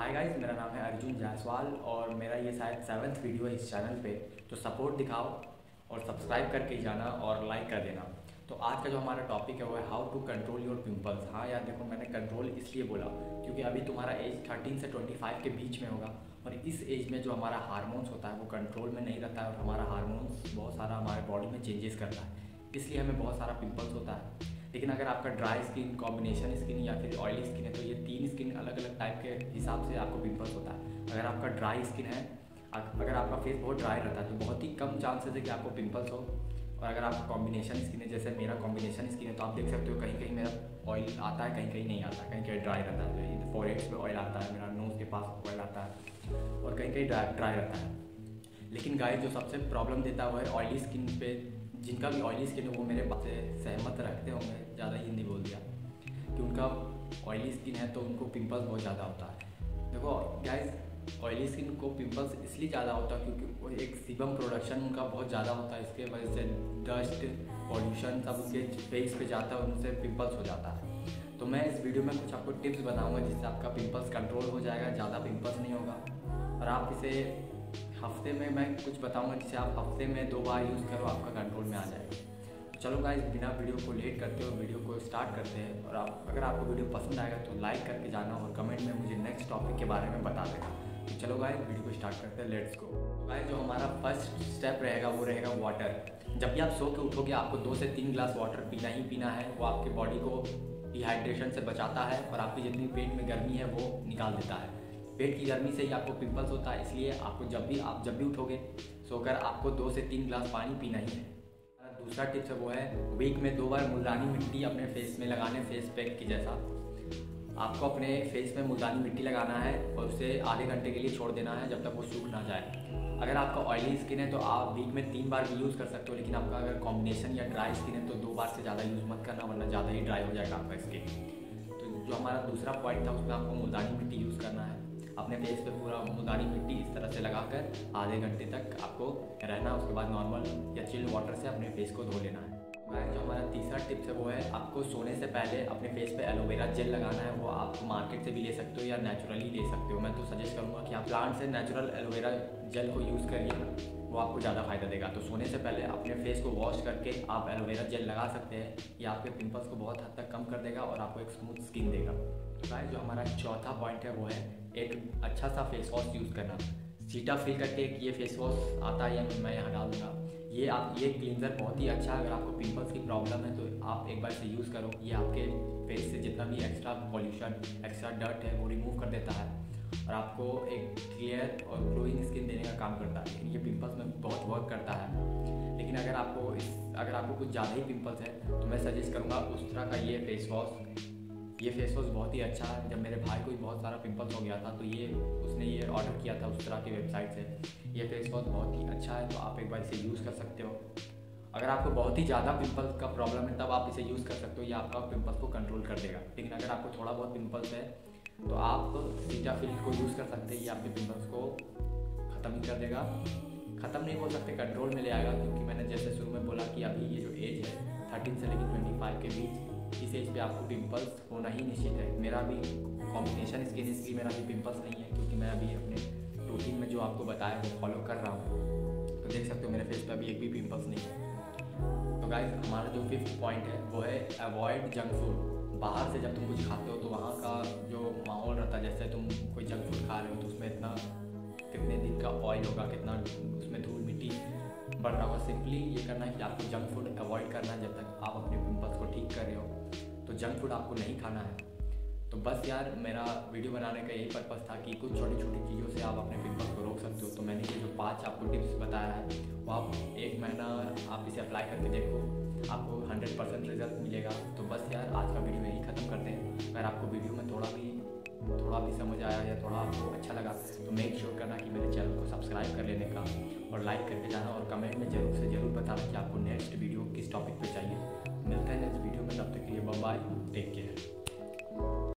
Hi guys मेरा नाम है अर्जुन जायसवाल और मेरा ये शायद सेवन्थ वीडियो है इस चैनल पे तो सपोर्ट दिखाओ और सब्सक्राइब करके जाना और लाइक कर देना। तो आज का जो हमारा टॉपिक है वो है how to control your pimples हाँ यार, देखो मैंने कंट्रोल इसलिए बोला क्योंकि अभी तुम्हारा एज थर्टीन से ट्वेंटी फाइव के बीच में होगा और इस एज में जो हमारा हारमोन्स होता है वो कंट्रोल में नहीं रहता है और हमारा हारमोन्स बहुत सारा हमारे बॉडी में चेंजेस करता है। इसलिए हमें बहुत सारा पिंपल्स होता है। लेकिन अगर आपका ड्राई स्किन कॉम्बिनेशन स्किन या फिर ऑयली स्किन है तो ये तीन स्किन अलग अलग टाइप के हिसाब से आपको पिंपल्स होता है। अगर आपका ड्राई स्किन है अगर आपका फेस बहुत ड्राई रहता है तो बहुत ही कम चांसेस है कि आपको पिंपल्स हो। और अगर आपका कॉम्बिनेशन स्किन है, जैसे मेरा कॉम्बिनेशन स्किन है तो आप देख सकते हो कहीं कहीं मेरा ऑयल आता है कहीं कहीं नहीं आता कहीं कहीं ड्राई रहता है। फोर एड्स पे ऑयल आता है, मेरा नोज़ के पास ऑयल आता है, और कहीं कहीं ड्राई रहता है। लेकिन गाय जो सबसे प्रॉब्लम देता है वो है ऑयली स्किन पे जिनका भी ऑयली स्किन है, वो मेरे बात से सहमत रखते होंगे, ज़्यादा हिंदी बोल दिया। कि उनका ऑयली स्किन है तो उनको पिंपल्स बहुत ज़्यादा होता है। देखो गाइस ऑयली स्किन को पिंपल्स इसलिए ज़्यादा होता है क्योंकि वो एक सीबम प्रोडक्शन उनका बहुत ज़्यादा होता है। इसके वजह से डस्ट पॉल्यूशन सब उनके फेस पे जाता है उनसे पिंपल्स हो जाता है। तो मैं इस वीडियो में कुछ आपको टिप्स बताऊँगा जिससे आपका पिंपल्स कंट्रोल हो जाएगा, ज़्यादा पिंपल्स नहीं होगा। और आप इसे हफ़्ते में मैं कुछ बताऊँगा जिसे आप हफ़्ते में दो बार यूज़ करो, आपका कंट्रोल में आ जाएगा। तो चलो गाइस बिना वीडियो को लेट करते हो वीडियो को स्टार्ट करते हैं। और आप, अगर आपको वीडियो पसंद आएगा तो लाइक करके जाना और कमेंट में मुझे नेक्स्ट टॉपिक के बारे में बता देना। तो चलो गाइस वीडियो को स्टार्ट करते हैं लेट्स गो गाइस जो हमारा फ़र्स्ट स्टेप रहेगा, वो रहेगा वाटर जब भी आप सो के उठोगे, आपको दो से तीन ग्लास वाटर पीना ही पीना है। वो आपके बॉडी को डिहाइड्रेशन से बचाता है और आपकी जितनी पेट में गर्मी है, वो निकाल देता है। पेट की गर्मी से ही आपको पिंपल्स होता है, इसलिए आपको जब भी, आप जब भी उठोगे सोकर आपको दो से तीन गिलास पानी पीना ही है। दूसरा टिप्स है वो है वीक में दो बार मुल्तानी मिट्टी अपने फेस में लगाने फेस पैक की जैसा। आपको अपने फेस में मुल्तानी मिट्टी लगाना है और उसे आधे घंटे के लिए छोड़ देना है जब तक वो सूख ना जाए। अगर आपका ऑयली स्किन है तो आप वीक में तीन बार भी यूज़ कर सकते हो, लेकिन आपका अगर कॉम्बिनेशन या ड्राई स्किन है तो दो बार से ज़्यादा यूज़ मत करना, वरना ज़्यादा ही ड्राई हो जाएगा आपका स्किन तो जो हमारा दूसरा पॉइंट था, उसमें आपको मुल्तानी मिट्टी यूज़ करना है। अपने फेस पे पूरा मुदानी मिट्टी इस तरह से लगाकर आधे घंटे तक आपको रहना, उसके बाद नॉर्मल या चिल्ड वाटर से अपने फेस को धो लेना है। जो हमारा तीसरा टिप्स है वो है, आपको सोने से पहले अपने फेस पे एलोवेरा जेल लगाना है, वो आप मार्केट से भी ले सकते हो या नेचुरली ले सकते हो। मैं तो सजेस्ट करूँगा कि आप प्लांट से नेचुरल एलोवेरा जेल को यूज़ करिए, वो आपको ज़्यादा फ़ायदा देगा। तो सोने से पहले अपने फेस को वॉश करके आप एलोवेरा जेल लगा सकते हैं, ये आपके पिंपल्स को बहुत हद तक कम कर देगा और आपको एक स्मूथ स्किन देगा। तो गाइस जो हमारा चौथा पॉइंट है, वो है एक अच्छा सा फेस वॉश यूज़ करना। सीटा फिल करके एक ये फेस वॉश आता है या मैं यहाँ डाल दूँगा। ये आप, ये क्लीनजर बहुत ही अच्छा है। अगर आपको पिंपल्स की प्रॉब्लम है तो आप एक बार से यूज़ करो। ये आपके फेस से जितना भी एक्स्ट्रा पॉल्यूशन एक्स्ट्रा डर्ट है, वो रिमूव कर देता है। और आपको एक क्लियर और ग्लोइंग स्किन देने का काम करता है। ये पिंपल्स में बहुत वर्क करता है। लेकिन अगर आपको इस, अगर आपको कुछ ज़्यादा ही पिंपल्स है तो मैं सजेस्ट करूँगा उस तरह का ये फेस वॉश ये फेस वॉश बहुत ही अच्छा है। जब मेरे भाई को भी बहुत सारा पिंपल्स हो गया था तो ये उसने ये ऑर्डर किया था उस तरह की वेबसाइट से। ये फेस वॉश बहुत ही अच्छा है तो आप एक बार इसे यूज़ कर सकते हो। अगर आपको बहुत ही ज़्यादा पिंपल्स का प्रॉब्लम है, तब आप इसे यूज़ कर सकते हो। ये आपका पिंपल्स को कंट्रोल कर देगा। लेकिन अगर आपको थोड़ा बहुत पिंपल्स है तो आप सीटाफिल को यूज़ कर सकते हैं। ये आपके पिंपल्स को ख़त्म ही कर देगा। ख़त्म नहीं बोल सकते कंट्रोल में ले आएगा। क्योंकि मैंने जैसे शुरू में बोला कि अभी ये जो एज है थर्टीन से लेकर ट्वेंटी फाइव के बीच इस एज पे आपको पिंपल्स होना ही निश्चित है। मेरा भी कॉम्बिनेशन स्किन इसकी मेरा भी पिंपल्स नहीं है, क्योंकि मैं अभी अपने रूटीन में जो आपको बताया वो फॉलो कर रहा हूँ। तो देख सकते हो मेरे फेस पे अभी एक भी पिंपल्स नहीं है। तो गाइज़ हमारा जो फिफ्थ पॉइंट है, वो है अवॉइड जंक फ़ूड बाहर से जब तुम कुछ खाते हो तो वहाँ का जो माहौल रहता है, जैसे तुम कोई जंक फ़ूड खा रहे हो तो उसमें इतना कितने दिन का ऑयल होगा, कितना उसमें धूल मिट्टी बढ़ रहा होगा। सिंपली ये करना है कि आपको जंक फ़ूड अवॉइड करना है जब तक आप अपने तो जंक फ़ूड आपको नहीं खाना है। तो बस यार, मेरा वीडियो बनाने का यही पर्पज़ था कि कुछ छोटी छोटी चीज़ों से आप अपने पिम्पल्स को रोक सकते हो। तो मैंने ये जो पाँच आपको टिप्स बताया है, वो आप एक महीना आप इसे अप्लाई करके देखो। आपको हंड्रेड परसेंट रिज़ल्ट मिलेगा। तो बस यार, आज का वीडियो यही ख़त्म करते हैं। अगर आपको वीडियो में थोड़ा भी थोड़ा भी समझ आया या थोड़ा आपको अच्छा लगा तो मेक श्योर करना कि मेरे चैनल को सब्सक्राइब कर लेने का और लाइक करके जाना और कमेंट में ज़रूर से ज़रूर बताना कि आपको नेक्स्ट वीडियो किस टॉपिक पे चाहिए। मिलता है नेक्स्ट वीडियो में, तब तक के लिए बाय टेक केयर